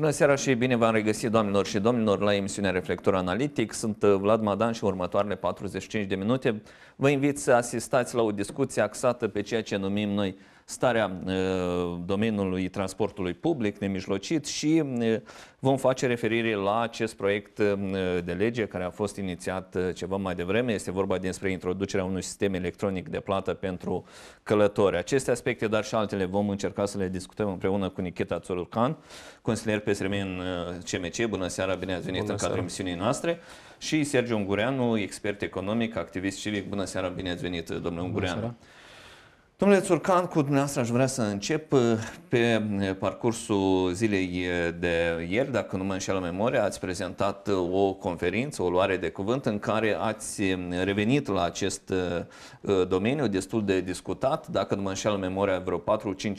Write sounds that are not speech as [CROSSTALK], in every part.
Bună seara și bine v-am regăsit, doamnelor și domnilor, la emisiunea Reflector Analitic. Sunt uh, Vlad Madan și următoarele 45 de minute vă invit să asistați la o discuție axată pe ceea ce numim noi starea uh, domeniului transportului public nemijlocit și uh, vom face referire la acest proiect uh, de lege care a fost inițiat ceva mai devreme. Este vorba despre introducerea unui sistem electronic de plată pentru călători. Aceste aspecte, dar și altele, vom încerca să le discutăm împreună cu Nikita Țorulcan, consilier PSRM în CMC. Bună seara, bine ați venit Bună în cadrul emisiunii noastre. Și Sergiu Ungureanu, expert economic, activist civic. Bună seara, bine ați venit, domnule Ungureanu. Bună seara. Domnule Țurcan, cu dumneavoastră aș vrea să încep uh, pe uh, parcursul zilei uh, de ieri, dacă nu mă înșeală memoria, ați prezentat o conferință, o luare de cuvânt în care ați revenit la acest domeniu destul de discutat. Dacă nu mă înșeală memoria, vreo 4-5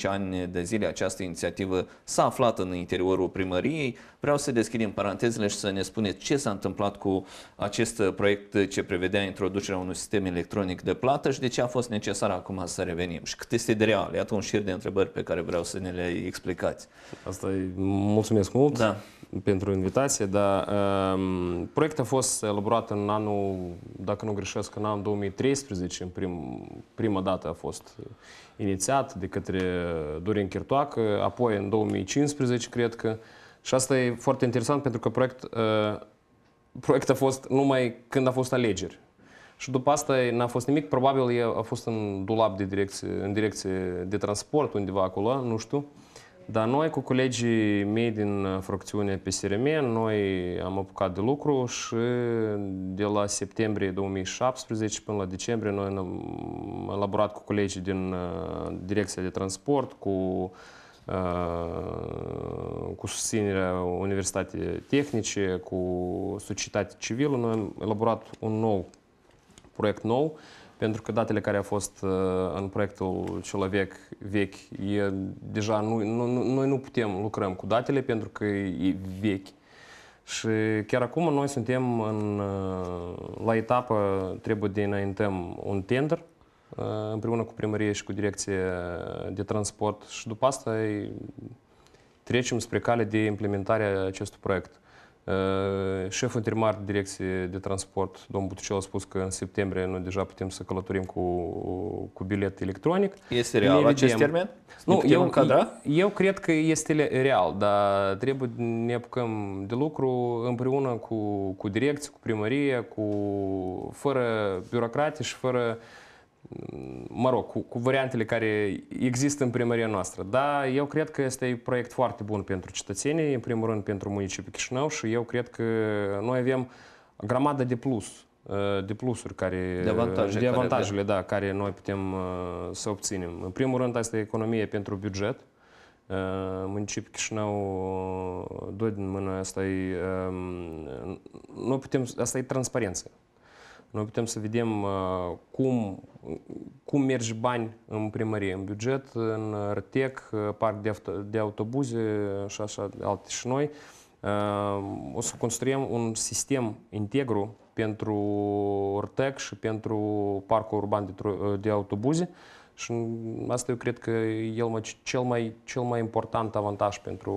ani de zile această inițiativă s-a aflat în interiorul primăriei. Vreau să deschidem parantezele și să ne spuneți ce s-a întâmplat cu acest proiect ce prevedea introducerea unui sistem electronic de plată și de ce a fost necesar acum să revenim și cât este de real. Iată un șir de întrebări pe care vreau să ne le explicați. Asta e, mulțumesc mult da. pentru invitație, dar um, proiectul a fost elaborat în anul, dacă nu greșesc, în anul 2013, în prim, prima dată a fost inițiat de către Dorin Chirtoacă, apoi în 2015, cred că și asta e foarte interesant pentru că proiect, uh, proiectul a fost numai când a fost alegeri. Și după asta n-a fost nimic, probabil el a fost în dulap de direcție, în direcție de transport, undeva acolo, nu știu. Dar noi cu colegii mei din fracțiunea PSRM, noi am apucat de lucru și de la septembrie 2017 până la decembrie noi am elaborat cu colegii din uh, direcția de transport, cu Uh, cu susținerea Universității Tehnice, cu societatea civilă, noi am elaborat un nou proiect nou, pentru că datele care au fost uh, în proiectul cel vechi, vechi e, deja nu, nu, noi nu putem lucrăm cu datele pentru că e vechi. Și chiar acum noi suntem în, uh, la etapă, trebuie de înaintăm un tender împreună cu primărie și cu direcție de transport și după asta trecem spre cale de implementare a acestui proiect. Șeful interimar de direcție de transport, domnul Butucel, a spus că în septembrie noi deja putem să călătorim cu, cu bilet electronic. Este real acest termen? Nu, eu, încadra? eu cred că este real, dar trebuie ne apucăm de lucru împreună cu, cu direcție, cu primărie, cu, fără birocrate și fără uh, mă rog, cu, cu variantele care există în primăria noastră. Da, eu cred că este un proiect foarte bun pentru cetățenii, în primul rând pentru municipiul Chișinău și eu cred că noi avem grămadă de plus, uh, de plusuri care, de, avantaje de avantajele care, da, care noi putem uh, să obținem. În primul rând, asta e economie pentru buget. Uh, municipiul Chișinău, doi din mână, asta e, um, noi putem, asta e transparență. Noi putem să vedem uh, cum, cum merge bani în primărie, în buget, în RTEC, uh, parc de, de autobuze și așa alte. Și noi uh, o să construim un sistem integru pentru RTEC și pentru parcul urban de, de autobuze și asta eu cred că e cel mai, cel mai important avantaj pentru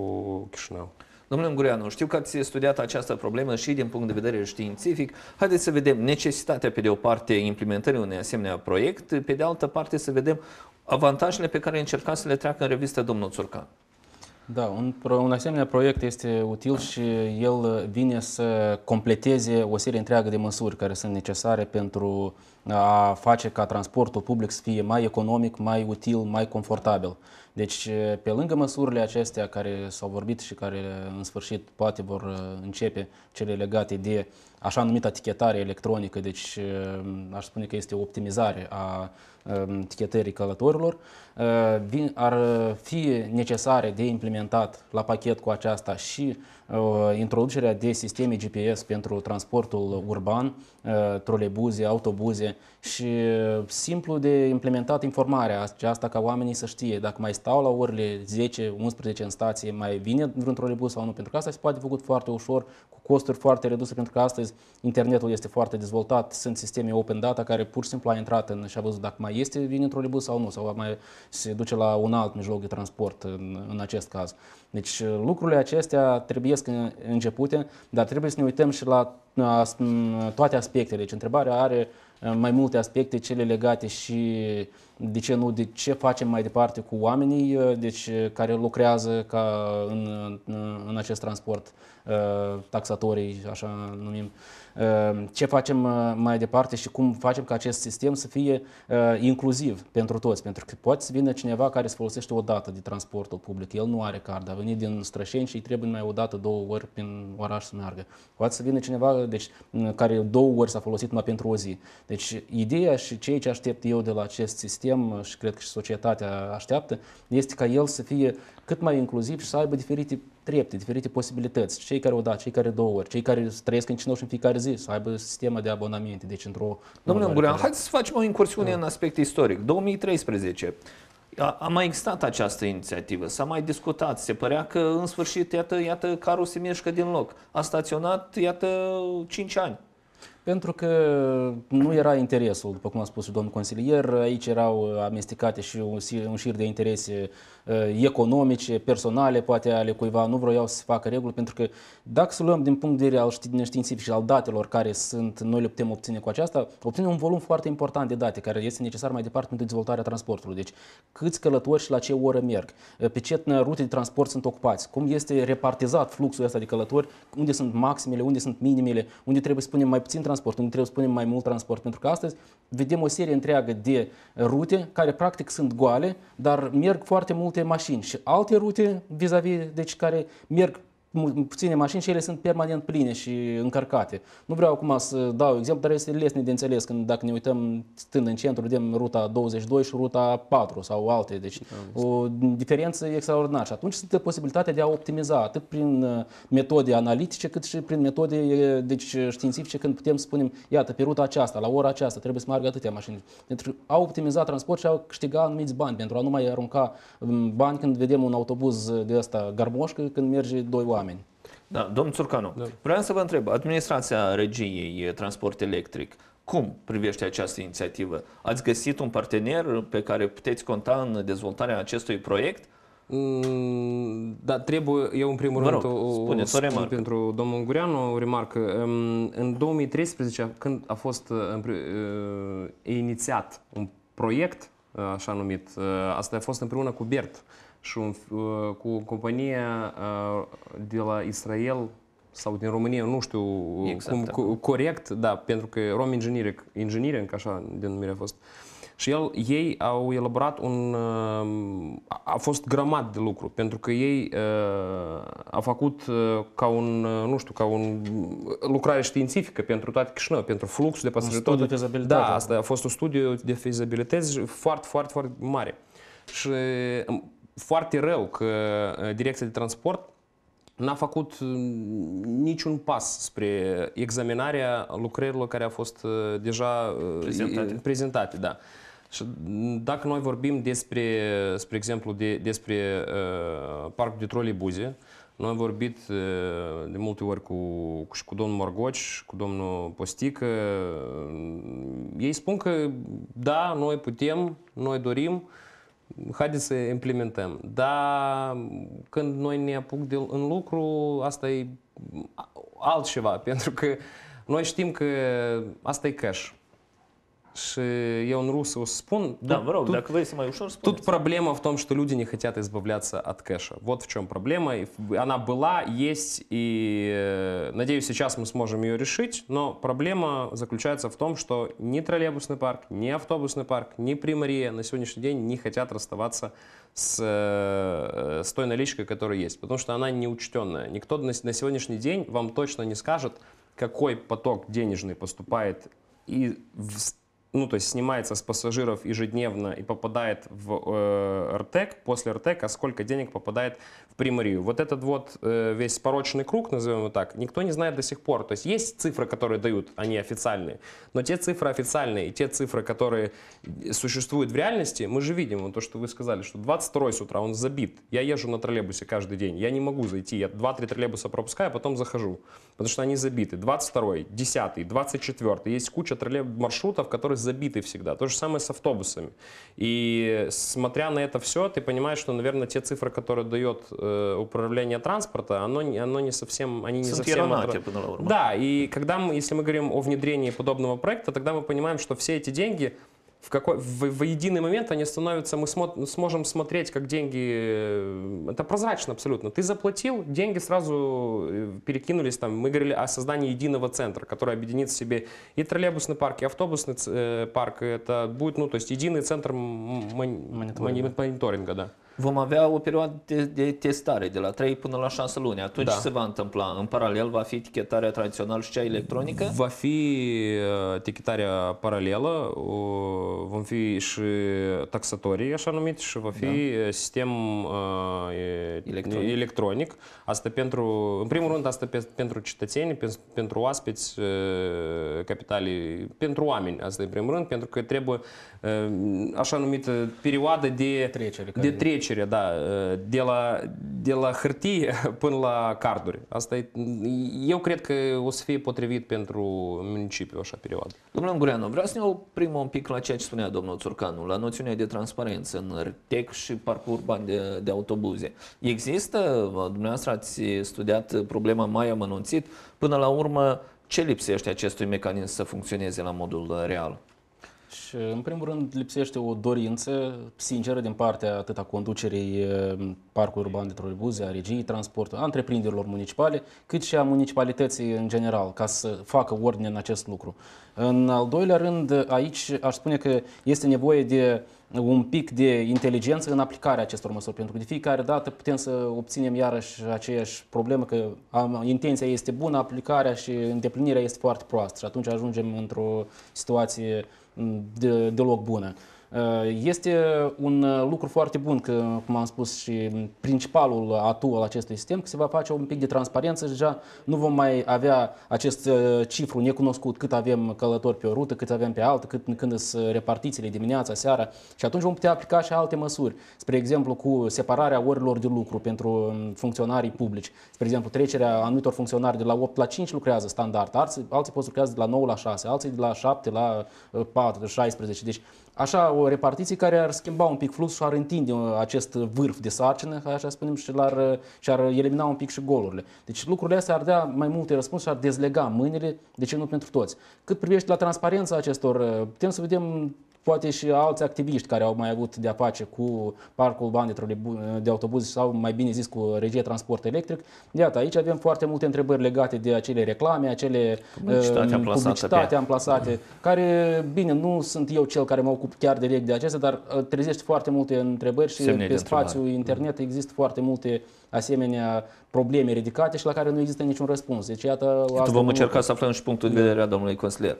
Chișinău. Domnule Ungureanu, știu că ați studiat această problemă și din punct de vedere științific. Haideți să vedem necesitatea, pe de o parte, implementării unui asemenea proiect, pe de altă parte să vedem avantajele pe care încercați să le treacă în revistă domnul Țurcan. Da, un, un asemenea proiect este util și el vine să completeze o serie întreagă de măsuri care sunt necesare pentru a face ca transportul public să fie mai economic, mai util, mai confortabil. Deci, pe lângă măsurile acestea care s-au vorbit și care în sfârșit poate vor uh, începe cele legate de așa numită etichetare electronică, deci uh, aș spune că este o optimizare a um, etichetării călătorilor, uh, ar fi necesare de implementat la pachet cu aceasta și introducerea de sisteme GPS pentru transportul urban, trolebuze, autobuze și simplu de implementat informarea aceasta ca oamenii să știe dacă mai stau la orele 10-11 în stație, mai vine vreun trolebus sau nu, pentru că asta se poate făcut foarte ușor cu costuri foarte reduse pentru că astăzi internetul este foarte dezvoltat, sunt sisteme open data care pur și simplu a intrat în, și a văzut dacă mai este vine într-un trolebus sau nu, sau mai se duce la un alt mijloc de transport în, în acest caz. Deci lucrurile acestea trebuie începute, dar trebuie să ne uităm și la toate aspectele. Deci întrebarea are mai multe aspecte, cele legate și de ce nu, de ce facem mai departe cu oamenii deci, care lucrează ca în, în acest transport, taxatorii, așa numim. Ehm, ce facem uh, mai departe și cum facem ca acest sistem să fie uh, inclusiv pentru toți. Pentru că poate să vină cineva care să folosește o dată de transportul public. El nu are card, a venit din Strășeni și îi trebuie mai o dată, două ori prin oraș să meargă. Poate să vină cineva deci, care două ori s-a folosit numai pentru o zi. Deci ideea și ceea ce aștept eu de la acest sistem uh, și cred că și societatea așteaptă este ca el să fie cât mai inclusiv și să aibă diferite trepte, diferite posibilități. Cei care o dat, cei care două ori, cei care trăiesc în Cinoș în fiecare zi, să aibă sistemă de abonamente. Deci într-o... Domnule Ungurean, haideți să facem o incursiune da. în aspect istoric. 2013. A, a mai existat această inițiativă, s-a mai discutat, se părea că în sfârșit, iată, iată, carul se mișcă din loc. A staționat, iată, 5 ani. Pentru că nu era interesul, după cum a spus și domnul consilier, aici erau amestecate și un șir de interese Uh, economice, personale, poate ale cuiva, nu vroiau să se facă reguli, pentru că dacă să luăm din punct de vedere al științific și al datelor care sunt, noi le putem obține cu aceasta, obținem un volum foarte important de date care este necesar mai departe pentru dezvoltarea transportului. Deci câți călători și la ce oră merg, uh, pe ce rute de transport sunt ocupați, cum este repartizat fluxul ăsta de călători, unde sunt maximele, unde sunt minimele, unde trebuie să punem mai puțin transport, unde trebuie să punem mai mult transport, pentru că astăzi vedem o serie întreagă de rute care practic sunt goale, dar merg foarte multe mașini și alte rute vis-a-vis, -vis, deci care merg puține mașini și ele sunt permanent pline și încărcate. Nu vreau acum să dau exemplu, dar este lesne de înțeles când dacă ne uităm stând în centru, vedem ruta 22 și ruta 4 sau alte. Deci da, o diferență extraordinară. Și atunci sunt posibilitatea de a optimiza atât prin uh, metode analitice cât și prin metode deci, științifice când putem să spunem, iată, pe ruta aceasta, la ora aceasta trebuie să meargă atâtea mașini. Pentru a optimiza transport și a câștiga anumiți bani pentru a nu mai arunca um, bani când vedem un autobuz de ăsta garmoșcă când merge doi oameni oameni. Da, domnul Țurcanu, da. vreau să vă întreb, administrația regiei transport electric, cum privește această inițiativă? Ați găsit un partener pe care puteți conta în dezvoltarea acestui proiect? Mm, da, trebuie, eu în primul rând, rog, spune, o, o pentru domnul Ungureanu o remarcă. În 2013, când a fost uh, uh, inițiat un proiect, uh, așa numit, asta a fost împreună cu BERT, și un, cu o companie de la Israel sau din România, nu știu exact, cum da. corect, da, pentru că Rom Engineering, Engineering așa denumire a fost. Și el, ei au elaborat un... a fost gramat de lucru, pentru că ei a făcut ca un, nu știu, ca un lucrare științifică pentru toate Chișinău, pentru fluxul de pasageri. Un studiu de fezabilitate. Da, asta a fost un studiu de fezabilitate foarte, foarte, foarte mare. Și foarte rău că uh, Direcția de Transport n-a făcut uh, niciun pas spre examinarea lucrărilor care au fost uh, deja prezentate. prezentate da. Și dacă noi vorbim despre, spre exemplu, de, despre uh, parcul de troleibuze, noi am vorbit uh, de multe ori cu, și cu domnul Morgoci, cu domnul Postică. Ei spun că da, noi putem, noi dorim, haideți să implementăm. Dar când noi ne apuc de, în lucru, asta e altceva, [LAUGHS] pentru că noi știm că asta e cash. În русу спун. Да, враг, ușor Тут проблема в том, что люди не хотят избавляться от кэша. Вот в чем проблема. Она была, есть, и надеюсь, сейчас мы сможем ее решить. Но проблема заключается в том, что ни троллейбусный парк, ни автобусный парк, ни Примария на сегодняшний день не хотят расставаться с, с той наличкой, которая есть. Потому что она неучтенная. Никто на, на сегодняшний день вам точно не скажет, какой поток денежный поступает и в ну, то есть снимается с пассажиров ежедневно и попадает в э, РТЭК, после РТЭК, а сколько денег попадает в Примарию. Вот этот вот э, весь порочный круг, назовем его так, никто не знает до сих пор. То есть есть цифры, которые дают, они официальные, но те цифры официальные и те цифры, которые существуют в реальности, мы же видим, вот то, что вы сказали, что 22 с утра он забит. Я езжу на троллейбусе каждый день, я не могу зайти, я 2-3 троллейбуса пропускаю, а потом захожу, потому что они забиты. 22 10 24 есть куча троллейбус маршрутов, которые забиты всегда. То же самое с автобусами. И смотря на это все, ты понимаешь, что, наверное, те цифры, которые дает э, управление транспорта, оно, оно не совсем, они не совсем... Отра... Да, и когда мы, если мы говорим о внедрении подобного проекта, тогда мы понимаем, что все эти деньги в, какой, в, в единый момент они становятся, мы смо, сможем смотреть, как деньги, э, это прозрачно абсолютно. Ты заплатил, деньги сразу э, перекинулись, там, мы говорили о создании единого центра, который объединит в себе и троллейбусный парк, и автобусный э, парк, это будет, ну, то есть единый центр мониторинга, мониторинга да. Vom avea o perioadă de, de testare de la 3 până la 6 luni. Atunci da. se va întâmpla. În paralel va fi etichetarea tradițională și cea electronică? Va fi etichetarea paralelă, vom fi și taxatorii, așa numit, și va fi da. sistem electronic. electronic. Asta pentru, în primul rând, asta pe, pentru cetățeni, pentru oaspeți capitalii, pentru oameni, asta în primul rând, pentru că trebuie așa numită perioadă de trecere, de trecere trecere, da, de la, de la hârtie până la carduri. Asta e, eu cred că o să fie potrivit pentru municipiu așa perioadă. Domnule Ungureanu, vreau să ne oprim un pic la ceea ce spunea domnul Țurcanu, la noțiunea de transparență în RTEC și parcul urban de, de autobuze. Există, dumneavoastră ați studiat problema mai amănunțit, până la urmă ce lipsește acestui mecanism să funcționeze la modul real? Și, în primul rând, lipsește o dorință sinceră din partea atât a conducerii parcului urban de troleibuze, a regiei transportului, a întreprinderilor municipale, cât și a municipalității în general, ca să facă ordine în acest lucru. În al doilea rând, aici aș spune că este nevoie de un pic de inteligență în aplicarea acestor măsuri, pentru că de fiecare dată putem să obținem iarăși aceeași problemă, că intenția este bună, aplicarea și îndeplinirea este foarte proastă și atunci ajungem într-o situație de, deloc bună. Uh, este un uh, lucru foarte bun că, cum am spus, și principalul atu al acestui sistem, că se va face un pic de transparență și deja nu vom mai avea acest uh, cifru necunoscut cât avem călători pe o rută, cât avem pe altă, cât când sunt repartițiile dimineața, seara și atunci vom putea aplica și alte măsuri. Spre exemplu, cu separarea orilor de lucru pentru um, funcționarii publici. Spre exemplu, trecerea anumitor funcționari de la 8 la 5 lucrează standard, alții, alții pot lucrează de la 9 la 6, alții de la 7 la 4, 16. Deci așa o repartiție care ar schimba un pic fluxul și ar întinde uh, acest vârf de sarcină, așa spunem, și ar, uh, și ar elimina un pic și golurile. Deci lucrurile astea ar dea mai multe răspunsuri și ar dezlega mâinile, de ce nu pentru toți. Cât privește la transparența acestor, uh, putem să vedem poate și alți activiști care au mai avut de-a face cu parcul urban de, de autobuze sau mai bine zis cu regie transport electric. Iată, aici avem foarte multe întrebări legate de acele reclame, acele publicitate, uh, publicitate amplasate, care, bine, nu sunt eu cel care mă ocup chiar direct de acestea, dar uh, trezește foarte multe întrebări și Semne pe spațiul internet există foarte multe asemenea probleme ridicate și la care nu există niciun răspuns. Deci, iată, asta vom încerca să aflăm și punctul de vedere a domnului consilier.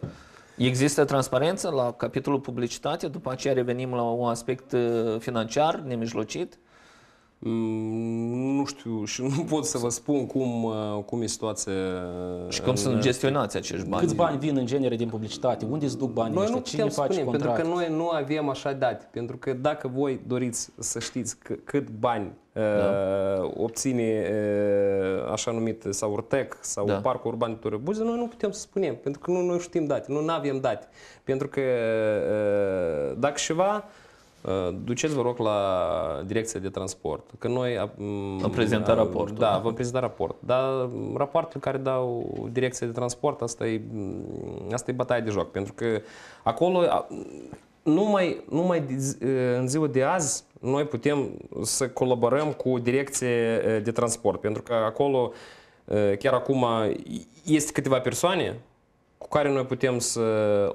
Există transparență la capitolul publicitate, după aceea revenim la un aspect uh, financiar nemijlocit? Mm, nu știu și nu pot să vă spun cum, uh, cum e situația. Și cum în... sunt gestionați acești bani? Câți bani vin în genere din publicitate? Unde se duc banii Noi nu Cine face spune, contract? pentru că noi nu avem așa date. Pentru că dacă voi doriți să știți că, cât bani da. uh, obține uh, așa numit sau URTEC sau da. Parcul Urban de Buze, noi nu putem să spunem. Pentru că nu noi știm date, nu avem date. Pentru că uh, dacă ceva Duceți, vă rog, la direcția de transport. Că noi... Am prezentat raportul. Da, vom prezenta raport. Dar rapoartele care dau direcția de transport, asta e, asta e bătaie de joc. Pentru că acolo, numai, numai în ziua de azi, noi putem să colaborăm cu direcție de transport. Pentru că acolo, chiar acum, este câteva persoane cu care noi putem să,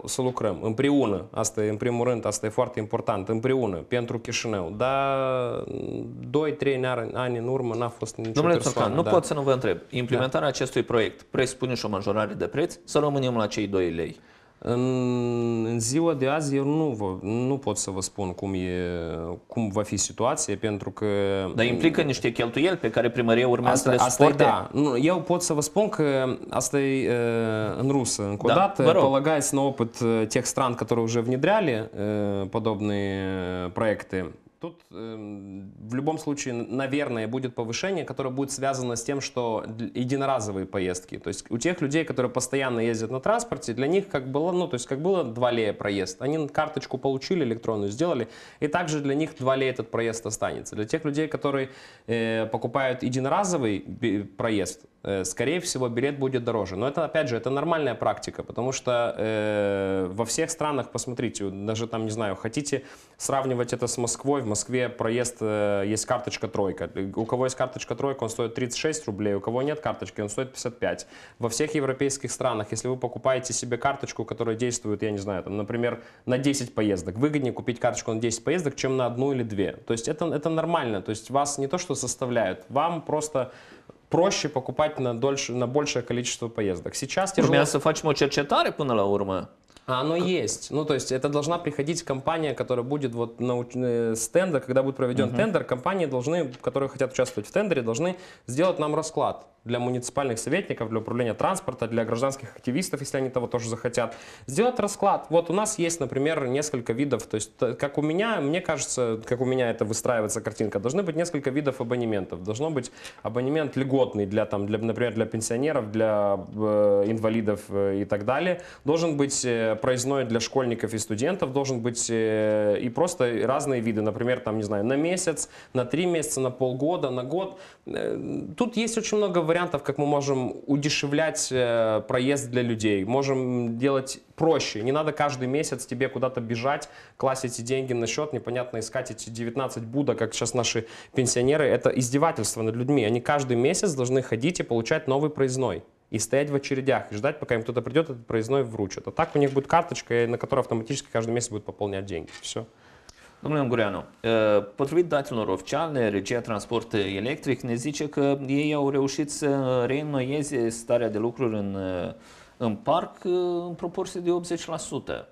să lucrăm împreună. Asta e, în primul rând, asta e foarte important, împreună, pentru Chișinău. Dar 2-3 ani în urmă n-a fost nicio Domnule persoană. Țurcan, nu da. pot să nu vă întreb. Implementarea da. acestui proiect presupune și o majorare de preț să rămânem la cei 2 lei? În, în ziua de azi eu nu, vă, nu pot să vă spun cum, e, cum va fi situația, pentru că... Dar implică niște cheltuieli pe care primăria urmează asta, să le asta suporte? E, da. Nu, eu pot să vă spun că asta e în rusă. Încă да, дată, полагаясь на опыт тех стран, которые уже внедряли подобные проекты, Тут э, в любом случае, наверное, будет повышение, которое будет связано с тем, что единоразовые поездки. То есть у тех людей, которые постоянно ездят на транспорте, для них как было, ну, то есть как было 2 лея проезд. Они карточку получили электронную, сделали, и также для них 2 лея этот проезд останется. Для тех людей, которые э, покупают единоразовый проезд, скорее всего, билет будет дороже. Но это, опять же, это нормальная практика, потому что э, во всех странах, посмотрите, даже там, не знаю, хотите сравнивать это с Москвой, Москве проезд, э, есть карточка тройка. У кого есть карточка тройка, он стоит 36 рублей, у кого нет карточки, он стоит 55. Во всех европейских странах, если вы покупаете себе карточку, которая действует, я не знаю, там, например, на 10 поездок, выгоднее купить карточку на 10 поездок, чем на одну или две. То есть это, это нормально, то есть вас не то что составляют, вам просто проще покупать на, дольше, на большее количество поездок. Сейчас тяжело... Urmează să facem o cercetare până la urmă. А оно есть. Ну, то есть это должна приходить компания, которая будет вот на э, стенда, когда будет проведен uh-huh. тендер, компании должны, которые хотят участвовать в тендере, должны сделать нам расклад для муниципальных советников, для управления транспорта, для гражданских активистов, если они того тоже захотят. Сделать расклад. Вот у нас есть, например, несколько видов, то есть как у меня, мне кажется, как у меня это выстраивается картинка, должны быть несколько видов абонементов. Должно быть абонемент льготный для, там, для например, для пенсионеров, для э, инвалидов э, и так далее. Должен быть э, проездной для школьников и студентов, должен быть э, и просто разные виды, например, там, не знаю, на месяц, на три месяца, на полгода, на год. Э, тут есть очень много вариантов, как мы можем удешевлять э, проезд для людей. Можем делать проще. Не надо каждый месяц тебе куда-то бежать, класть эти деньги на счет, непонятно искать эти 19 буда, как сейчас наши пенсионеры. Это издевательство над людьми. Они каждый месяц должны ходить и получать новый проездной и стоять в очередях, и ждать, пока им кто-то придет, этот проездной вручат. А так у них будет карточка, на которой автоматически каждый месяц будет пополнять деньги. Все. Domnule Ungureanu, uh, potrivit datelor oficiale, Regia Transport Electric ne zice că ei au reușit să reînnoieze starea de lucruri în, uh, în parc uh, în proporție de 80%.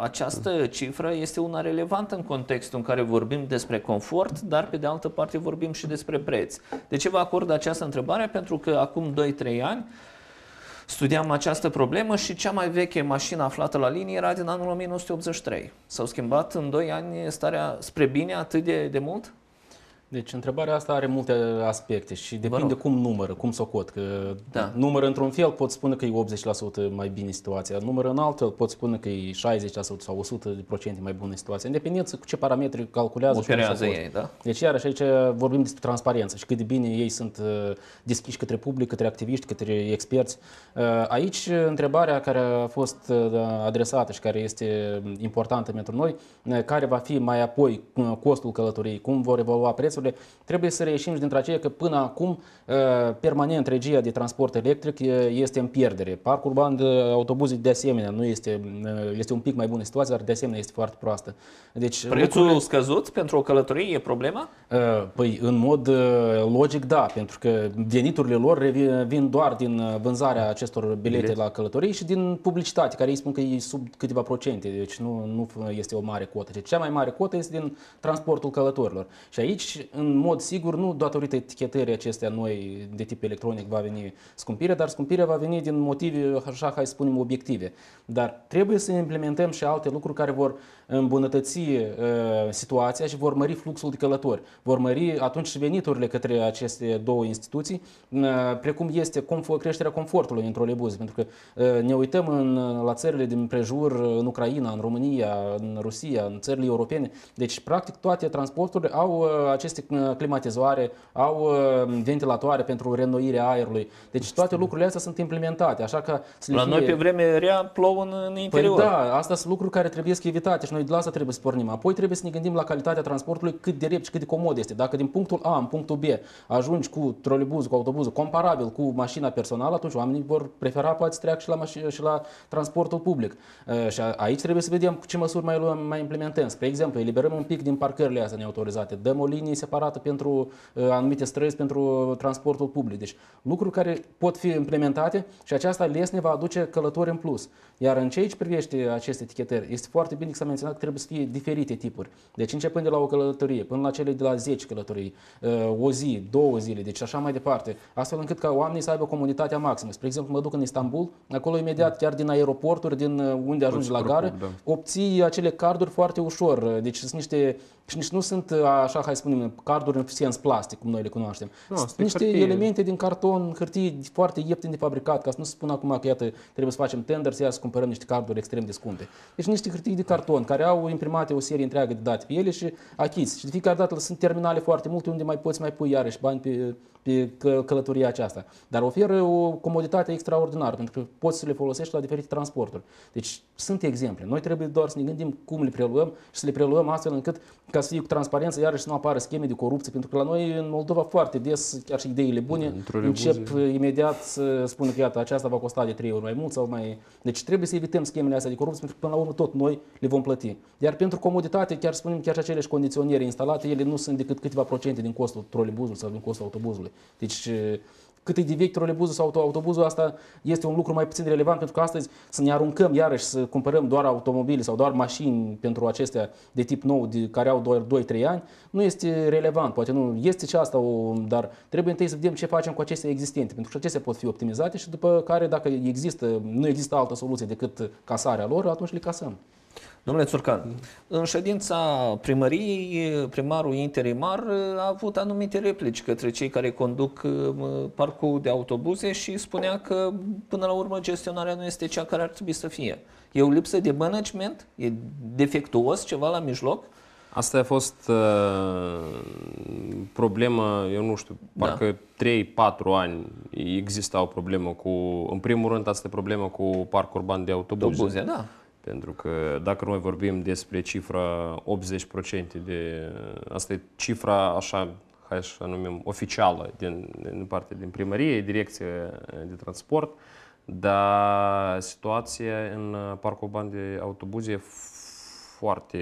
Această cifră este una relevantă în contextul în care vorbim despre confort, dar pe de altă parte vorbim și despre preț. De ce vă acord această întrebare? Pentru că acum 2-3 ani studiam această problemă și cea mai veche mașină aflată la linie era din anul 1983. S-au schimbat în 2 ani starea spre bine atât de, de mult? Deci întrebarea asta are multe aspecte și depinde cum numără, cum socot. Că da. numără într-un fel pot spune că e 80% mai bine situația, numără în altul pot spune că e 60% sau 100% mai bună situația, în dependență cu ce parametri calculează Operează ei, da? Deci iarăși aici vorbim despre transparență și cât de bine ei sunt uh, deschiși către public, către activiști, către experți. Uh, aici întrebarea care a fost uh, adresată și care este importantă pentru noi, care va fi mai apoi costul călătoriei, cum vor evolua prețurile, transporturile, trebuie să reieșim dintre aceea că până acum uh, permanent regia de transport electric uh, este în pierdere. Parcul urban de autobuze de asemenea nu este, uh, este un pic mai bună situație, dar de asemenea este foarte proastă. Deci, Prețul lucrurile... scăzut pentru o călătorie e problema? Păi în mod logic da, pentru că veniturile lor vin doar din vânzarea acestor bilete Bilet. la călătorii și din publicitate, care îi spun că e sub câteva procente, deci nu, nu este o mare cotă. Deci cea mai mare cotă este din transportul călătorilor. Și aici în mod sigur, nu datorită etichetării acestea noi de tip electronic va veni scumpirea, dar scumpirea va veni din motive, așa, hai să spunem, obiective. Dar trebuie să implementăm și alte lucruri care vor îmbunătăți uh, situația și vor mări fluxul de călători. Vor mări atunci și veniturile către aceste două instituții, uh, precum este confort, creșterea confortului în troleibuz. Pentru că uh, ne uităm în, la țările din prejur, în Ucraina, în România, în Rusia, în țările europene. Deci, practic, toate transporturile au uh, aceste uh, climatizoare, au uh, ventilatoare pentru reînnoirea aerului. Deci toate lucrurile astea sunt implementate. Așa că la fie... noi pe vreme rea plouă în, în interior. Păi da, astea sunt lucruri care trebuie să evitate și noi de la asta trebuie să pornim. Apoi trebuie să ne gândim la calitatea transportului, cât de repede și cât de comod este. Dacă din punctul A în punctul B ajungi cu trolebuzul, cu autobuzul, comparabil cu mașina personală, atunci oamenii vor prefera poate să treacă și la, maș- și la transportul public. Uh, și aici trebuie să vedem cu ce măsuri mai luăm, mai implementăm. Spre exemplu, eliberăm un pic din parcările astea neautorizate, dăm o linie separată pentru uh, anumite străzi, pentru transportul public. Deci lucruri care pot fi implementate și aceasta lesne va aduce călători în plus. Iar în ceea ce privește aceste etichetări, este foarte bine că s-a menționat că trebuie să fie diferite tipuri. Deci începând de la o călătorie până la cele de la 10 călătorii, uh, o zi, două zile, deci așa mai departe, astfel încât ca oamenii să aibă comunitatea maximă. Spre exemplu, mă duc în Istanbul, acolo imediat, chiar din aeroporturi, din uh, unde ajungi la gară, da. obții acele carduri foarte ușor. Deci sunt niște și nici nu sunt așa, hai să spunem, carduri în sens plastic, cum noi le cunoaștem. No, sunt niște hârtie. elemente din carton, hârtie foarte ieftin de fabricat, ca să nu se spun acum că iată, trebuie să facem tender, să ia să cumpărăm niște carduri extrem de scumpe. Deci niște hârtii de carton care au imprimate o serie întreagă de date pe ele și achizi. Și de fiecare dată sunt terminale foarte multe unde mai poți mai pui iarăși bani pe, pe călătoria aceasta. Dar oferă o comoditate extraordinară, pentru că poți să le folosești la diferite transporturi. Deci sunt exemple. Noi trebuie doar să ne gândim cum le preluăm și să le preluăm astfel încât ca să fie cu transparență, iarăși să nu apară scheme de corupție, pentru că la noi în Moldova foarte des, chiar și ideile bune, încep imediat să spună că iată, aceasta va costa de 3 ori mai mult sau mai... Deci trebuie să evităm schemele astea de corupție, pentru că până la urmă tot noi le vom plăti. Iar pentru comoditate, chiar spunem, chiar și aceleși condiționiere instalate, ele nu sunt decât câteva procente din costul trolebuzului sau din costul autobuzului. Deci cât e de vechi trolebuzul sau autobuzul, asta este un lucru mai puțin relevant pentru că astăzi să ne aruncăm iarăși să cumpărăm doar automobile sau doar mașini pentru acestea de tip nou de, care au doar 2-3 ani, nu este relevant. Poate nu este și asta, o, dar trebuie întâi să vedem ce facem cu acestea existente, pentru că acestea pot fi optimizate și după care dacă există, nu există altă soluție decât casarea lor, atunci le casăm. Domnule Țurcan, în ședința primăriei, primarul interimar a avut anumite replici către cei care conduc parcul de autobuze și spunea că până la urmă gestionarea nu este cea care ar trebui să fie. E o lipsă de management? E defectuos ceva la mijloc? Asta a fost uh, problemă, eu nu știu, da. parcă da. 3-4 ani exista o problemă cu, în primul rând asta e problemă cu parcul urban de autobuze. Autobuze, da pentru că dacă noi vorbim despre cifra 80% de... Asta e cifra așa, hai să numim, oficială din, din partea din primărie, direcție de transport, dar situația în parcul urban de autobuze e foarte,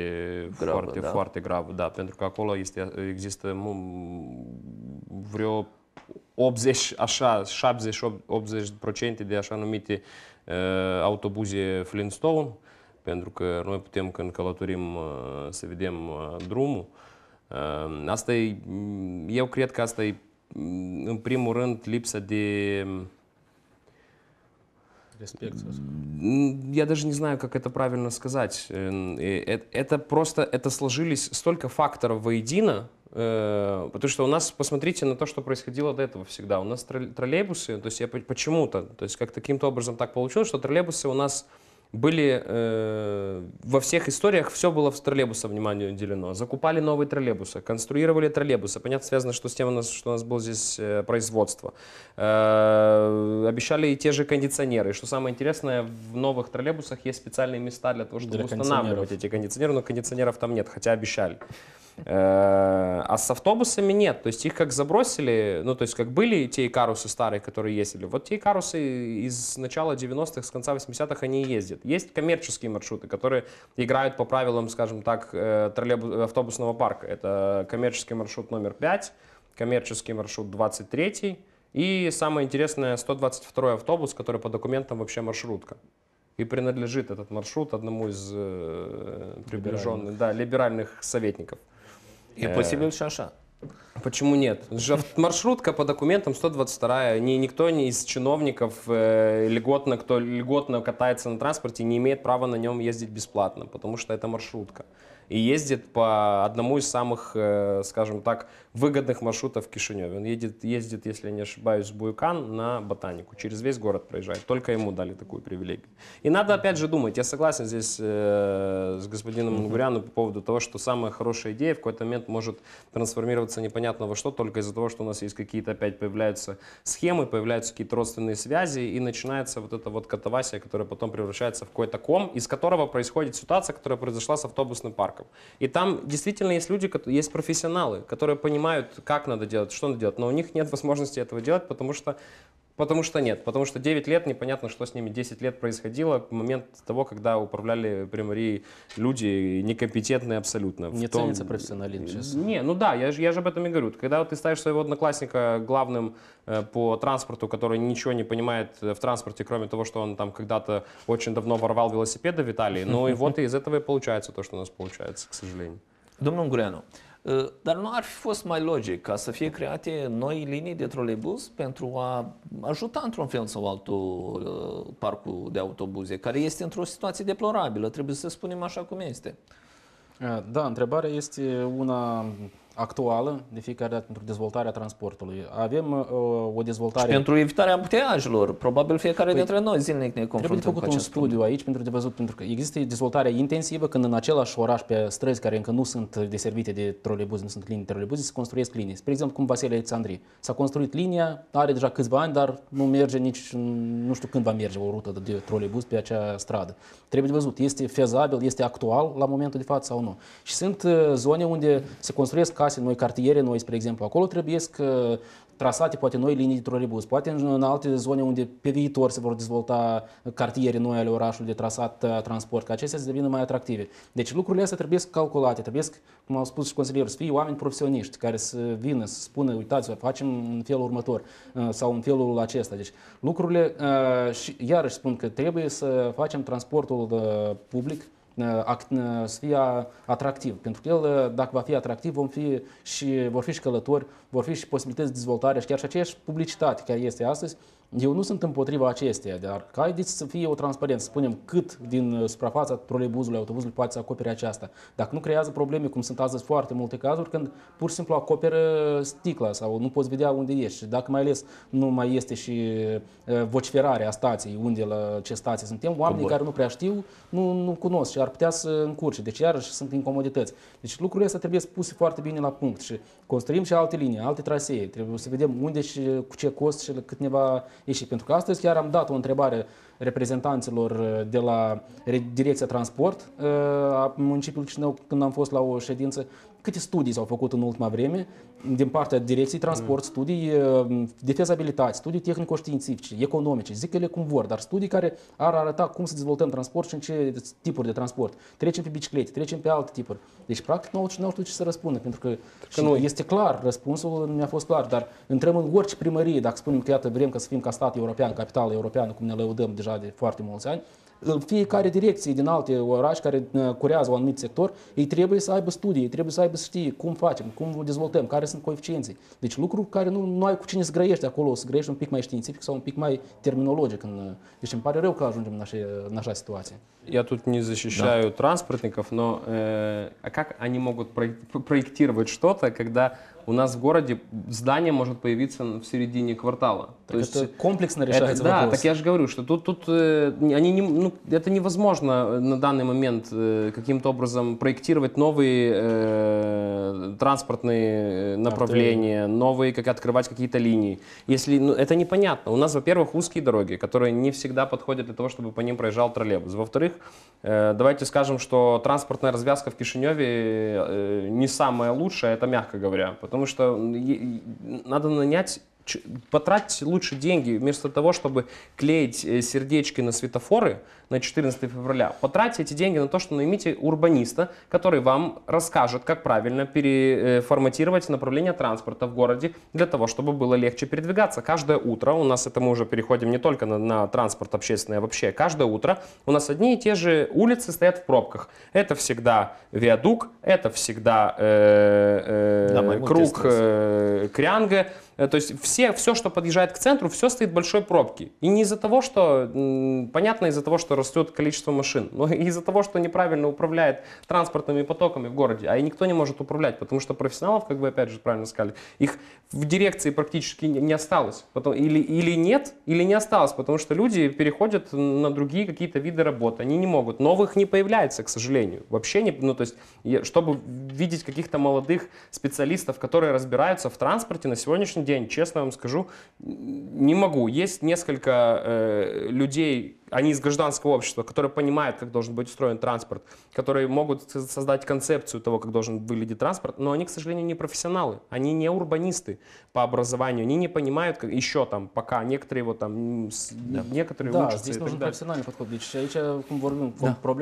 gravă, foarte, da. foarte gravă, da, pentru că acolo este, există vreo 80, așa, 70-80% de așa numite uh, autobuze Flintstone, pentru că noi putem când călătorim să vedem drumul. Asta e, eu cred că asta e în primul rând lipsa de Респект. Я даже не знаю, как это правильно сказать. Это просто, это сложились столько факторов воедино, потому что у нас, посмотрите на то, что происходило до этого всегда. У нас троллейбусы, то есть я почему-то, то есть как таким-то образом так получилось, что троллейбусы у нас были э, во всех историях все было в троллейбуса внимание уделено. Закупали новые троллейбусы, конструировали троллейбусы. Понятно, связано, что с тем, у нас, что у нас было здесь э, производство. Э, обещали и те же кондиционеры. И что самое интересное, в новых троллейбусах есть специальные места для того, чтобы для устанавливать эти кондиционеры, но кондиционеров там нет, хотя обещали. Э, а с автобусами нет. То есть их как забросили, ну то есть как были те икарусы старые, которые ездили, вот те икарусы из начала 90-х, с конца 80-х они ездят. Есть коммерческие маршруты, которые играют по правилам, скажем так, э, троллейбус, автобусного парка. Это коммерческий маршрут номер 5, коммерческий маршрут 23 и самое интересное 122 автобус, который по документам вообще маршрутка. И принадлежит этот маршрут одному из э, приближенных, да, либеральных советников. И посебил шаша. Почему нет? Маршрутка по документам 122. Ни, никто ни из чиновников э, льготно, кто льготно катается на транспорте, не имеет права на нем ездить бесплатно, потому что это маршрутка. И ездит по одному из самых, э, скажем так, выгодных маршрутов в Кишиневе. Он едет, ездит, если я не ошибаюсь, в Буйкан на Ботанику. Через весь город проезжает. Только ему дали такую привилегию. И надо опять же думать. Я согласен здесь э, с господином Мангуряну по поводу того, что самая хорошая идея в какой-то момент может трансформироваться непонятно во что, только из-за того, что у нас есть какие-то опять появляются схемы, появляются какие-то родственные связи, и начинается вот эта вот катавасия, которая потом превращается в какой-то ком, из которого происходит ситуация, которая произошла с автобусным парком. И там действительно есть люди, есть профессионалы, которые понимают, как надо делать, что надо делать, но у них нет возможности этого делать, потому что Потому что нет. Потому что 9 лет непонятно, что с ними 10 лет происходило в момент того, когда управляли Примарии люди некомпетентные абсолютно. Не том... ценится профессионализм сейчас. Не, ну да, я же, я же об этом и говорю. Когда вот ты ставишь своего одноклассника главным э, по транспорту, который ничего не понимает в транспорте, кроме того, что он там когда-то очень давно воровал велосипеды в Италии, ну и вот из этого и получается то, что у нас получается, к сожалению. Domnul Ungureanu, dar nu ar fi fost mai logic ca să fie create noi linii de troleibuz pentru a ajuta într-un fel sau altul parcul de autobuze, care este într-o situație deplorabilă, trebuie să spunem așa cum este. Da, întrebarea este una actuală de fiecare dată pentru dezvoltarea transportului. Avem uh, o dezvoltare... Și pentru evitarea ambuteajelor, probabil fiecare păi, dintre noi zilnic ne confruntăm Trebuie făcut un studiu problem. aici pentru de văzut, pentru că există dezvoltare intensivă când în același oraș pe străzi care încă nu sunt deservite de trolebuz, nu sunt linii de trolebuz, se construiesc linii. Spre exemplu, cum Vasile Alexandrie. S-a construit linia, are deja câțiva ani, dar nu merge nici, nu știu când va merge o rută de trolebuz pe acea stradă. Trebuie de văzut, este fezabil, este actual la momentul de față sau nu. Și sunt uh, zone unde se construiesc case noi, cartiere noi, spre exemplu, acolo trebuie să trasate poate noi linii de trolebuz, poate în, în alte zone unde pe viitor se vor dezvolta cartiere noi ale orașului de trasat uh, transport, ca acestea să devină mai atractive. Deci lucrurile astea trebuie calculate, trebuie, cum au spus și consilierul, să fie oameni profesioniști care să vină, să spună, uitați, facem în felul următor uh, sau în felul acesta. Deci lucrurile, uh, și iarăși spun că trebuie să facem transportul public să fie atractiv. Pentru că el, dacă va fi atractiv, vom fi și, vor fi și călători, vor fi și posibilități de dezvoltare și chiar și aceeași publicitate care este astăzi, eu nu sunt împotriva acesteia, dar haideți să fie o transparență, să spunem cât din uh, suprafața troleibuzului, autobuzului poate să acopere aceasta. Dacă nu creează probleme, cum sunt astăzi foarte multe cazuri, când pur și simplu acoperă sticla sau nu poți vedea unde ești. Dacă mai ales nu mai este și uh, vociferarea stației, unde la ce stație suntem, oamenii care nu prea știu, nu, nu cunosc și ar putea să încurce. Deci iarăși sunt incomodități. Deci lucrurile astea trebuie puse foarte bine la punct și construim și alte linii, alte trasee. Trebuie să vedem unde și cu ce cost și cât ne va ieși. Pentru că astăzi chiar am dat o întrebare reprezentanților uh, de la Direcția Transport uh, a municipiului Chișinău când am fost la o ședință câte studii s-au făcut în ultima vreme din partea Direcției Transport, studii uh, de fezabilitate, studii tehnico-științifice, economice, zic ele cum vor, dar studii care ar arăta cum să dezvoltăm transport și în ce tipuri de transport. Trecem pe biciclete, trecem pe alte tipuri. Deci, practic, nu au știu ce să răspundă, pentru că, că nu este clar, răspunsul mi-a fost clar, dar intrăm în orice primărie, dacă spunem că iată vrem ca să fim ca stat european, capitală europeană, cum ne lăudăm deja de foarte mulți ani, fiecare direcție din alte orașe care uh, curează un anumit sector, ei trebuie să aibă studii, ei trebuie să aibă să știe cum facem, cum dezvoltăm, care sunt coeficienții. Deci lucruri care nu, nu ai cu cine să grăiești acolo, să grăiești un pic mai științific sau un pic mai терминологик. Deci îmi pare rău că ajungem în așa, în așa ситуация. Я тут не защищаю да. транспортников, но э, а как они могут проектировать что-то, когда у нас в городе здание может появиться в середине квартала. Так То это есть комплексно решается это, Да, так я же говорю, что тут, тут э, они не, ну, это невозможно на данный момент э, каким-то образом проектировать новые э, транспортные направления, Автомобиль. новые, как открывать какие-то линии. Если, ну, это непонятно. У нас, во-первых, узкие дороги, которые не всегда подходят для того, чтобы по ним проезжал троллейбус. Во-вторых, э, давайте скажем, что транспортная развязка в Кишиневе э, не самая лучшая, это мягко говоря, потому что надо нанять потратить лучше деньги, вместо того, чтобы клеить э, сердечки на светофоры на 14 февраля, потратьте эти деньги на то, что наймите урбаниста, который вам расскажет, как правильно переформатировать направление транспорта в городе для того, чтобы было легче передвигаться. Каждое утро, у нас это мы уже переходим не только на, на транспорт общественный, а вообще каждое утро у нас одни и те же улицы стоят в пробках. Это всегда виадук, это всегда э, э, да, круг э, Крянга, Э, то есть все, все, что подъезжает к центру, все стоит большой пробке. И не из-за того, что, понятно, из-за того, что растет количество машин, но [LAUGHS] из-за того, что неправильно управляет транспортными потоками в городе. А и никто не может управлять, потому что профессионалов, как вы опять же правильно сказали, их в дирекции практически не осталось. Потом, или, или нет, или не осталось, потому что люди переходят на другие какие-то виды работы. Они не могут. Новых не появляется, к сожалению. Вообще не, ну то есть, чтобы видеть каких-то молодых специалистов, которые разбираются в транспорте на сегодняшний день, честно вам скажу, не могу. Есть несколько э, людей, они из гражданского общества, которые понимают, как должен быть устроен транспорт, которые могут создать концепцию того, как должен выглядеть транспорт, но они, к сожалению, не профессионалы, они не урбанисты по образованию, они не понимают, как еще там, пока некоторые вот там, да. некоторые да, здесь нужен профеsional подход. Deci aici, cum vorbim,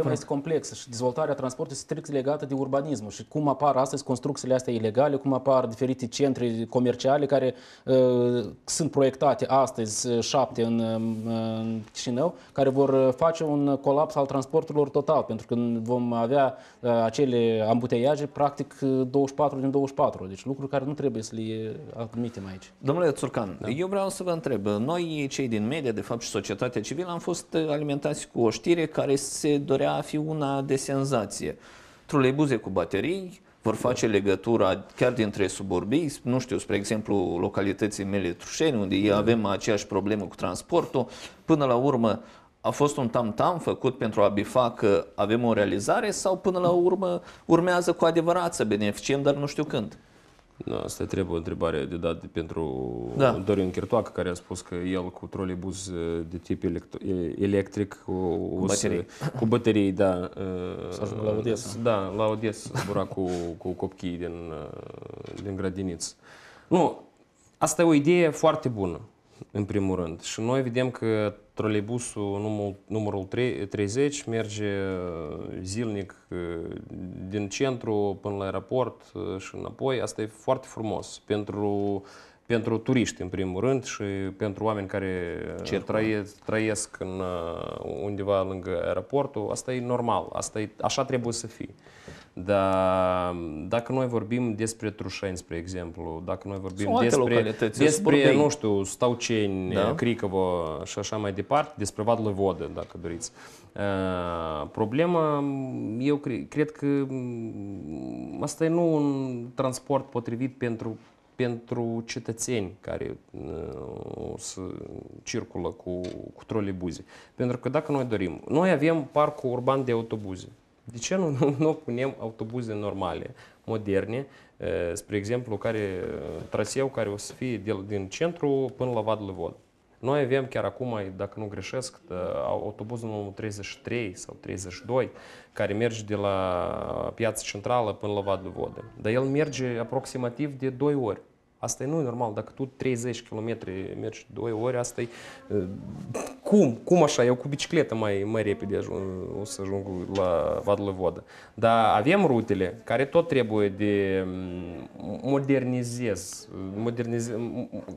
da, este complexă și dezvoltarea transportului strict legată de urbanism și cum apar astăzi construcțiile astea ilegale, cum apar diferite centre comerciale care uh, sunt proiectate astăzi șapte în, în Chișinău, care vor face un colaps al transporturilor total, pentru că vom avea acele ambuteiaje practic 24 din 24, deci lucruri care nu trebuie să le admitem aici. Domnule Țurcan, da. eu vreau să vă întreb, noi cei din media, de fapt și societatea civilă, am fost alimentați cu o știre care se dorea a fi una de senzație. Troleibuze cu baterii, vor face legătura chiar dintre suburbiți, nu știu, spre exemplu, localității mele Trușeni, unde da. avem aceeași problemă cu transportul. Până la urmă, a fost un tam-tam făcut pentru a bifa că avem o realizare sau până la urmă urmează cu adevărat să beneficiem, dar nu știu când? Da, asta trebuie o întrebare de dat pentru da. Dorin Chirtoacă, care a spus că el cu trolebuz de tip electric, cu, cu baterii, cu baterii da. Să ajungă la Odessa. Da, la Odessa, zbura cu, cu copchii din, din grădiniță. Nu, asta e o idee foarte bună, în primul rând. Și noi vedem că troleibusul numărul, numărul 30 merge zilnic din centru până la aeroport și înapoi. Asta e foarte frumos pentru, pentru turiști, în primul rând, și pentru oameni care trăiesc, trăiesc în, undeva lângă aeroportul. Asta e normal, asta e, așa trebuie să fie. Dar dacă noi vorbim despre Trușeni, spre exemplu, dacă noi vorbim despre, despre nu știu, Stauceni, da? Cricăvă și așa mai departe, despre Vadlăvodă, dacă doriți. Uh, problema, eu cre, cred că asta e nu un transport potrivit pentru pentru cetățeni care uh, să circulă cu, cu trolebuze. Pentru că dacă noi dorim, noi avem parcul urban de autobuze. De ce nu, nu, nu punem autobuze normale, moderne, spre exemplu, care, traseu care o să fie de, din centru până la Vad Lăvod. Noi avem chiar acum, dacă nu greșesc, autobuzul numărul 33 sau 32, care merge de la piața centrală până la Vad Lăvod. Dar el merge aproximativ de 2 ori. Asta e nu normal. Dacă tu 30 km mergi 2 ori, asta e... Cum? Cum așa? Eu cu bicicletă mai, mai repede ajung, o să ajung la Vadlăvodă. Dar avem rutele care tot trebuie de modernizez, moderniz,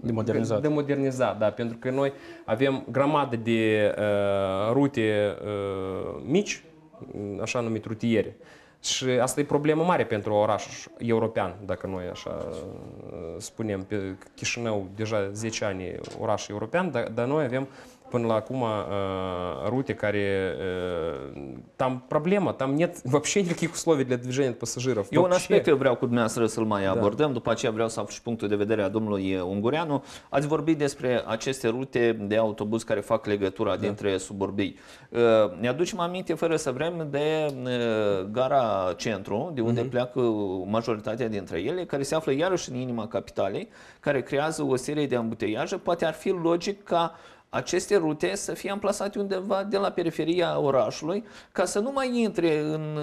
de modernizat. De modernizat, da, pentru că noi avem grămadă de uh, rute uh, mici, așa numit rutiere. Și asta e problemă mare pentru oraș european, dacă noi așa spunem. Pe Chișinău deja 10 ani oraș european, dar, dar noi avem până la acum руте, care там проблема, там нет вообще никаких условий для движения пассажиров. E un aspect eu vreau cu dumneavoastră să-l mai abordăm, da. după aceea vreau să aflu și punctul de vedere a domnului Ungureanu. Ați vorbit despre aceste rute de autobuz care fac legătura da. dintre suburbii. Ne aducem aminte fără să vrem de gara centru, de unde uh-huh. pleacă majoritatea dintre ele, care se află iarăși în inima capitalei, care creează o serie de ambuteiaje. Poate ar fi logic ca aceste rute să fie amplasate undeva de la periferia orașului, ca să nu mai intre în,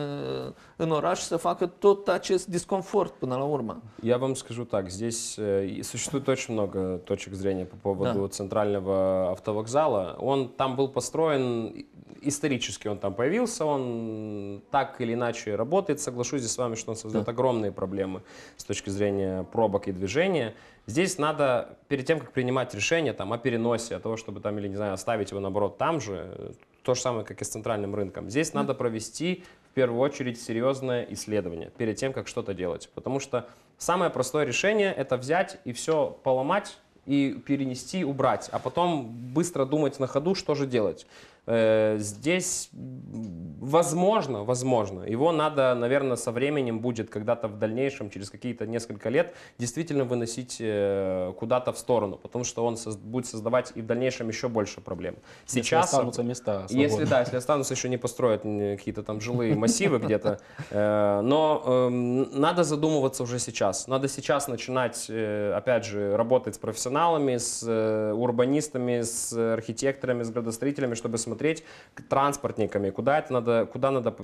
în oraș să facă tot acest дискомфорт пână la урмă. Я вам скажу так, здесь существует очень много точек зрения по поводу да. центрального автовокзала. Он там был построен исторически он там появился, он так или иначе работает. Соглашусь здесь с вами, что он создает да. огромные проблемы с точки зрения пробок и движения. Здесь надо, перед тем, как принимать решение там, о переносе, о том, чтобы там, или, не знаю, оставить его, наоборот, там же, то же самое, как и с центральным рынком, здесь надо провести в первую очередь серьезное исследование перед тем, как что-то делать. Потому что самое простое решение – это взять и все поломать, и перенести, убрать, а потом быстро думать на ходу, что же делать. Э, здесь возможно, возможно, его надо, наверное, со временем будет когда-то в дальнейшем, через какие-то несколько лет, действительно выносить э, куда-то в сторону, потому что он будет создавать и в дальнейшем еще больше проблем. Сейчас, если останутся места свободны. Если, да, если останутся, еще не построят какие-то там жилые массивы где-то, [LAUGHS] э, но эм, надо задумываться уже сейчас. Надо сейчас начинать, опять же, работать с профессионалами, с урбанистами, с архитекторами, с градостроителями, чтобы смотреть смотреть транспортниками, куда это надо, куда надо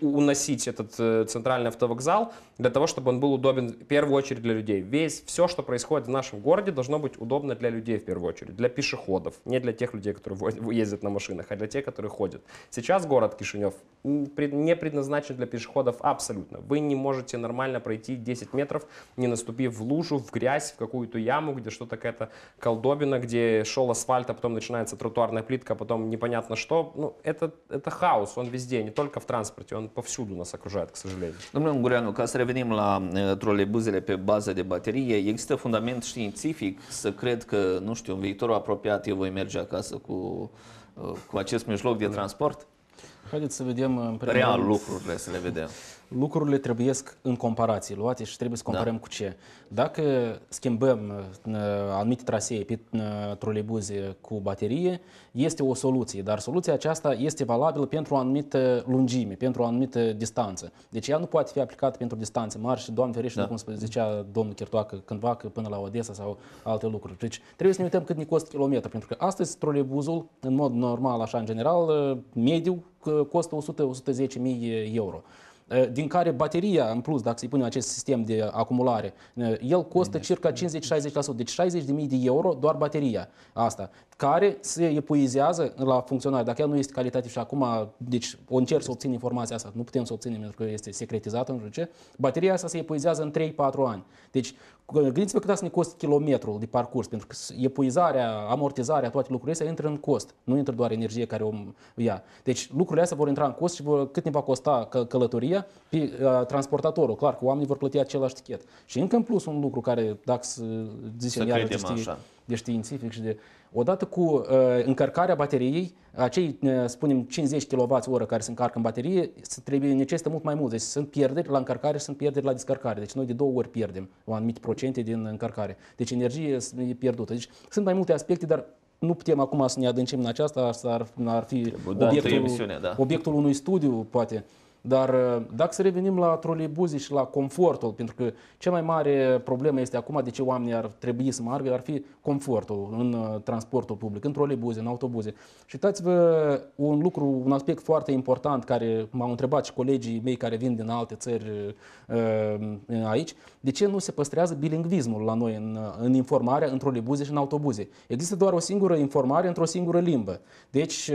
уносить этот э, центральный автовокзал для того, чтобы он был удобен в первую очередь для людей. Весь, все, что происходит в нашем городе, должно быть удобно для людей в первую очередь, для пешеходов, не для тех людей, которые ездят на машинах, а для тех, которые ходят. Сейчас город Кишинев не предназначен для пешеходов абсолютно. Вы не можете нормально пройти 10 метров, не наступив в лужу, в грязь, в какую-то яму, где что-то какая-то колдобина, где шел асфальт, а потом начинается тротуарная плитка, а потом непонятно что. Ну, это, это хаос, он везде, не только в транспорте, он повсюду нас окружает, к сожалению. Domnule Ungureanu, ca să revenim la troleibuzele pe bază de baterie, există fundament științific să cred că, nu știu, în viitorul apropiat eu voi merge acasă cu, cu acest mijloc de transport? Haideți să vedem în Real lucrurile să le vedem lucrurile trebuie în comparație luate și trebuie să comparăm da. cu ce. Dacă schimbăm uh, anumite trasee pe uh, troleibuze cu baterie, este o soluție, dar soluția aceasta este valabilă pentru o anumită lungime, pentru o anumită distanță. Deci ea nu poate fi aplicată pentru distanțe mari și, Doamne ferește, da. cum zicea domnul Chirtoacă cândva, că până la Odessa sau alte lucruri. Deci trebuie să ne uităm cât ne costă kilometru, pentru că astăzi troleibuzul, în mod normal, așa în general, uh, mediu, costă 100-110 mii euro. Eh, din care bateria, în plus, dacă se pune acest sistem de acumulare, eh, el costă circa 50-60%, deci 60.000 de euro doar bateria asta, care se epuizează la funcționare. Dacă ea nu este calitativ și acum, deci o încerc să obțin informația asta, nu putem să obținem pentru că este secretizată, nu știu ce, bateria asta se epuizează în 3-4 ani. Deci Gândiți-vă cât să ne costă kilometrul de parcurs, pentru că epuizarea, amortizarea, toate lucrurile astea intră în cost. Nu intră doar energie care o ia. Deci lucrurile astea vor intra în cost și vor, cât ne va costa călătoria pe uh, transportatorul. Clar că oamenii vor plăti același tichet. Și încă în plus un lucru care, dacă zicem iar de, știi, de științific și de Odată cu uh, încărcarea bateriei, acei, uh, spunem, 50 kWh care se încarcă în baterie, se trebuie, necesită mult mai mult. Deci sunt pierderi la încărcare și sunt pierderi la descărcare. Deci noi de două ori pierdem o anumit procente din încărcare. Deci energie e pierdută. Deci sunt mai multe aspecte, dar nu putem acum să ne adâncim în aceasta, asta ar, ar fi obiectul, da. obiectul unui studiu, poate. Dar uh, dacă să revenim la troleibuze și la confortul, pentru că cea mai mare problemă este acum de ce oamenii ar trebui să meargă, ar fi confortul în uh, transportul public, în troleibuze, în autobuze. Și uitați-vă un lucru, un aspect foarte important care m-au întrebat și colegii mei care vin din alte țări uh, aici, de ce nu se păstrează bilingvismul la noi în, în informarea în troleibuze și în autobuze? Există doar o singură informare într-o singură limbă. Deci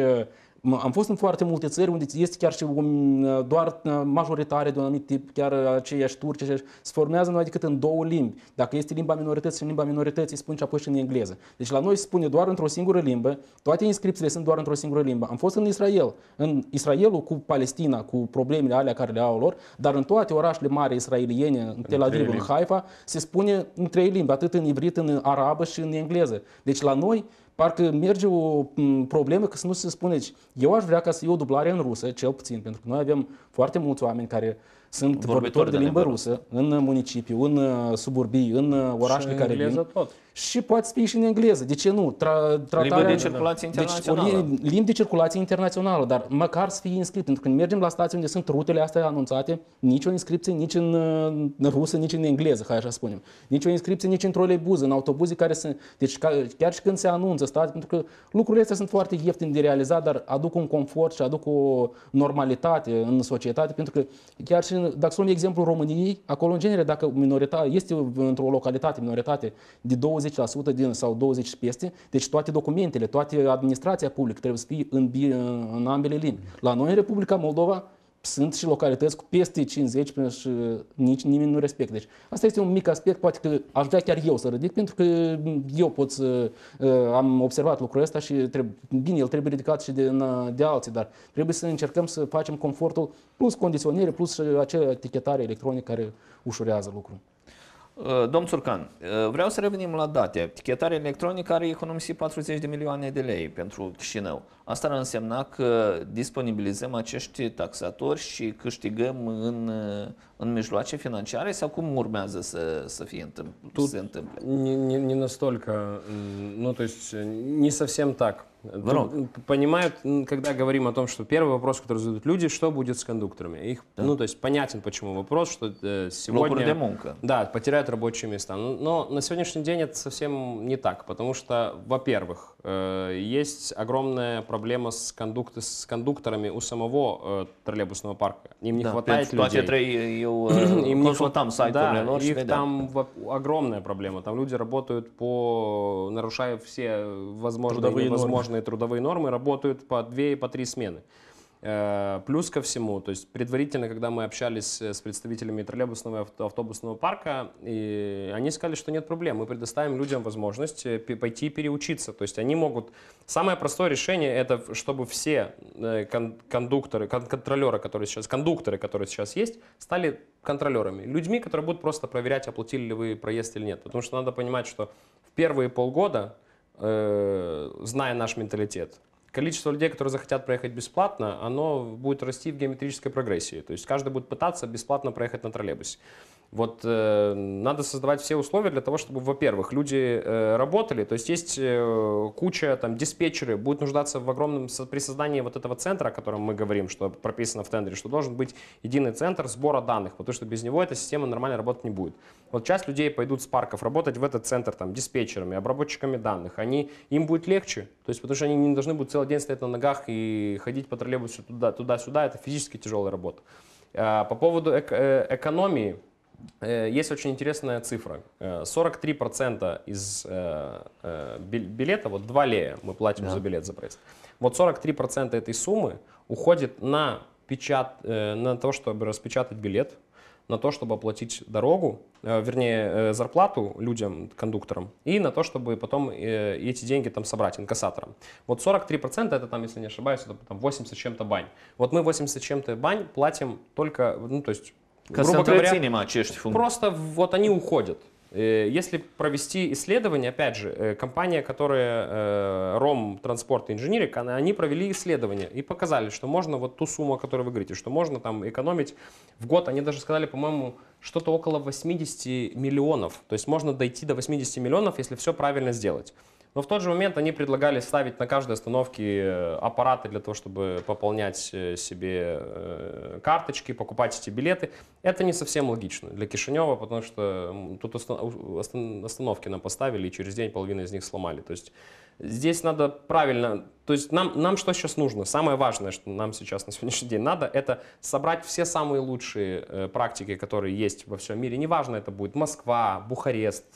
am fost în foarte multe țări unde este chiar și un, doar uh, majoritare de un anumit tip, chiar aceiași turci, se formează numai decât în două limbi. Dacă este limba minorității și limba minorității, spun și apoi și în engleză. Deci la noi se spune doar într-o singură limbă, toate inscripțiile sunt doar într-o singură limbă. Am fost în Israel, în Israelul cu Palestina, cu problemele alea care le au lor, dar în toate orașele mari israeliene, în Tel Aviv, în Haifa, se spune în trei limbi, atât în ivrit, în arabă și în engleză. Deci la noi parcă merge o problemă că să nu se spune, deci, eu aș vrea ca să iau dublare în rusă, cel puțin, pentru că noi avem foarte mulți oameni care sunt vorbitori de limbă rusă în municipiu, în uh, suburbii, în uh, orașele care vin. Tot și poate fi și în engleză. De ce nu? Tra- tratarea, limbi de circulație deci, internațională. Deci, limbi de circulație internațională, dar măcar să fie inscris. Pentru că când mergem la stații unde sunt rutele astea anunțate, nici o inscripție nici în, în rusă, nici în engleză, hai așa spunem. Nici o inscripție nici în troleibuz, în autobuze care sunt... Deci chiar și când se anunță stații, pentru că lucrurile astea sunt foarte ieftine de realizat, dar aduc un confort și aduc o normalitate în societate, pentru că chiar și dacă luăm exemplu României, acolo în genere, dacă minoritatea este într-o localitate minoritate de 20 20% din, sau 20 peste, deci toate documentele, toate administrația publică trebuie să fie în, în ambele limbi. La noi, în Republica Moldova, sunt și localități cu peste 50 și nici nimeni nu respectă. Deci asta este un mic aspect, poate că aș vrea chiar eu să ridic, pentru că eu pot să uh, am observat lucrul ăsta și trebuie, bine, el trebuie ridicat și de, de alții, dar trebuie să încercăm să facem confortul plus condiționere, plus și acea etichetare electronică care ușurează lucrul. Uh, domn Țurcan, uh, vreau să revenim la date. Etichetarea electronică are economisit 40 de milioane de lei pentru Chișinău. Asta ar însemna că disponibilizăm acești taxatori și câștigăm în, uh, în mijloace financiare sau cum urmează să, să fie întâmpl- Тут se întâmple? Не, не, не настолько, ну то есть не совсем так. Понимают, когда говорим о том, что первый вопрос, который задают люди, что будет с кондукторами? Их, да. Ну, то есть понятен, почему вопрос, что э, сегодня... Да, потеряют рабочие места. Но, но на сегодняшний день это совсем не так, потому что, во-первых, э, есть огромная проблема с, кондук... с кондукторами у самого э, троллейбусного парка. Им не да, хватает людей. [CLEARS THROAT] Им не хватает там да, их там огромная проблема. Там люди работают по, нарушая все возможные трудовые невозможные нормы. трудовые нормы, работают по две и по три смены. Э, плюс ко всему, то есть предварительно, когда мы общались с представителями троллейбусного и автобусного парка, и они сказали, что нет проблем, мы предоставим людям возможность э, пойти переучиться. То есть они могут... Самое простое решение это, чтобы все э, кондукторы, контролеры, которые сейчас, кондукторы, которые сейчас есть, стали контролерами, людьми, которые будут просто проверять, оплатили ли вы проезд или нет. Потому что надо понимать, что в первые полгода, зная наш менталитет, количество людей, которые захотят проехать бесплатно, оно будет расти в геометрической прогрессии. То есть каждый будет пытаться бесплатно проехать на троллейбусе. Вот э, надо создавать все условия для того, чтобы, во-первых, люди э, работали. То есть есть э, куча там диспетчеры будут нуждаться в огромном при создании вот этого центра, о котором мы говорим, что прописано в тендере, что должен быть единый центр сбора данных, потому что без него эта система нормально работать не будет. Вот часть людей пойдут с парков работать в этот центр там диспетчерами, обработчиками данных. Они им будет легче, то есть потому что они не должны будут целый день стоять на ногах и ходить по троллейбусу туда, туда-сюда. Это физически тяжелая работа. А, по поводу эк э, экономии есть очень интересная цифра. 43% э, из э, билета, вот 2 лея мы платим да. за билет за проезд. Вот 43% этой суммы уходит на, печат, на то, чтобы распечатать билет, на то, чтобы оплатить дорогу, вернее, зарплату людям, кондукторам, и на то, чтобы потом эти деньги там собрать инкассаторам. Вот 43% это там, если не ошибаюсь, это там 80 чем-то бань. Вот мы 80 чем-то бань платим только, ну, то есть грубо говоря, функции. Просто вот они уходят. Э, если провести исследование, опять же, э, компания, которая э, ROM Transport Engineering, они провели исследование и показали, что можно вот ту сумму, о которой вы говорите, что можно там экономить в год, они даже сказали, по-моему, что-то около 80 миллионов. То есть можно дойти до 80 миллионов, если все правильно сделать. Но в тот же момент они предлагали ставить на каждой остановке э, аппараты для того, чтобы пополнять э, себе э, карточки, покупать эти билеты. Это не совсем логично для Кишинева, потому что тут остановки нам поставили, и через день половину из них сломали. То есть здесь надо правильно, то есть нам, нам что сейчас нужно? Самое важное, что нам сейчас на сегодняшний день надо, это собрать все самые лучшие практики, которые есть во всем мире. Неважно, это будет Москва, Бухарест,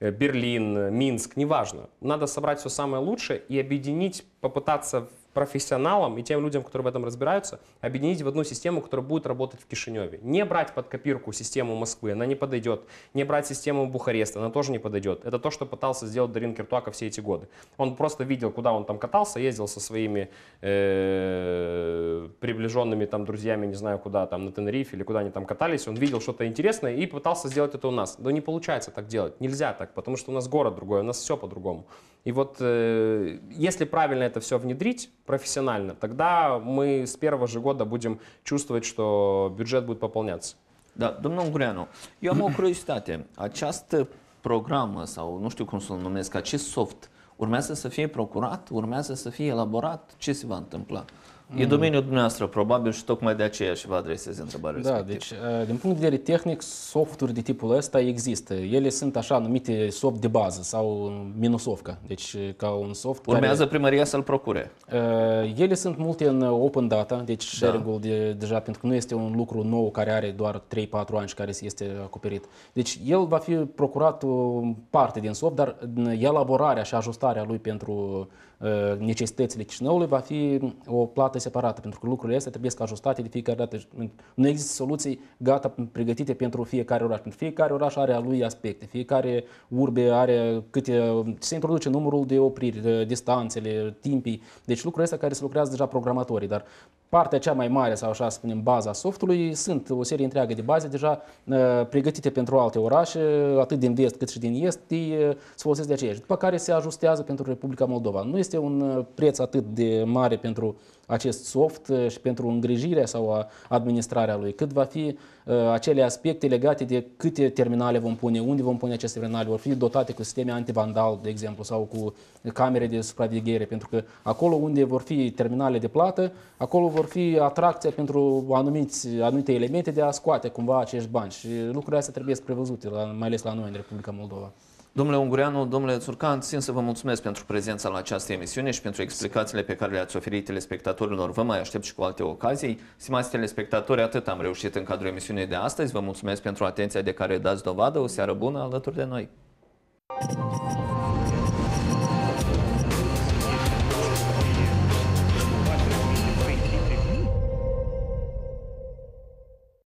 Э, Берлин, Минск, неважно. Надо собрать все самое лучшее и объединить, попытаться профессионалам и тем людям, которые в этом разбираются, объединить в одну систему, которая будет работать в Кишиневе. Не брать под копирку систему Москвы, она не подойдет. Не брать систему Бухареста, она тоже не подойдет. Это то, что пытался сделать Дарин Киртуака все эти годы. Он просто видел, куда он там катался, ездил со своими э, приближенными там друзьями, не знаю куда, там на Тенерифе или куда они там катались. Он видел что-то интересное и пытался сделать это у нас. Но не получается так делать, нельзя так, потому что у нас город другой, у нас все по-другому. И вот э, если правильно это все внедрить профессионально, тогда мы с первого же года будем чувствовать, что бюджет будет пополняться. Da, domnul Ungureanu, eu am o curiozitate. Această programă sau nu știu cum să-l numesc, acest soft, urmează să fie procurat, urmează să fie elaborat, ce se va întâmpla? E mm. domeniul dumneavoastră, probabil, și tocmai de aceea și vă adresez întrebarea Da, deci, uh, din punct de vedere tehnic, softuri de tipul ăsta există. Ele sunt așa numite soft de bază sau minusovca, deci uh, ca un soft Urmează care, primăria să-l procure. Uh, ele sunt multe în open data, deci da. sharing-ul de, deja, pentru că nu este un lucru nou care are doar 3-4 ani și care este acoperit. Deci el va fi procurat o parte din soft, dar elaborarea și ajustarea lui pentru necesitățile Chișinăului va fi o plată separată, pentru că lucrurile astea trebuie să ajustate de fiecare dată. Nu există soluții gata pregătite pentru fiecare oraș. Pentru fiecare oraș are a lui aspecte, fiecare urbe are câte... Se introduce numărul de opriri, distanțele, timpii. Deci lucrurile astea care se lucrează deja programatorii, dar partea cea mai mare, sau așa să spunem, baza softului, sunt o serie întreagă de baze deja uh, pregătite pentru alte orașe, atât din vest cât și din est, uh, se folosesc de aceeași. După care se ajustează pentru Republica Moldova. Nu este un uh, preț atât de mare pentru acest soft și pentru îngrijirea sau administrarea lui, cât va fi acele aspecte legate de câte terminale vom pune, unde vom pune aceste terminale, vor fi dotate cu sisteme antivandal, de exemplu, sau cu camere de supraveghere, pentru că acolo unde vor fi terminale de plată, acolo vor fi atracția pentru anumiți, anumite elemente de a scoate cumva acești bani și lucrurile astea trebuie să prevăzute, la, mai ales la noi în Republica Moldova. Domnule Ungureanu, domnule Țurcan, țin să vă mulțumesc pentru prezența la această emisiune și pentru explicațiile pe care le-ați oferit telespectatorilor. Vă mai aștept și cu alte ocazii. Stimați telespectatori, atât am reușit în cadrul emisiunii de astăzi. Vă mulțumesc pentru atenția de care dați dovadă. O seară bună alături de noi.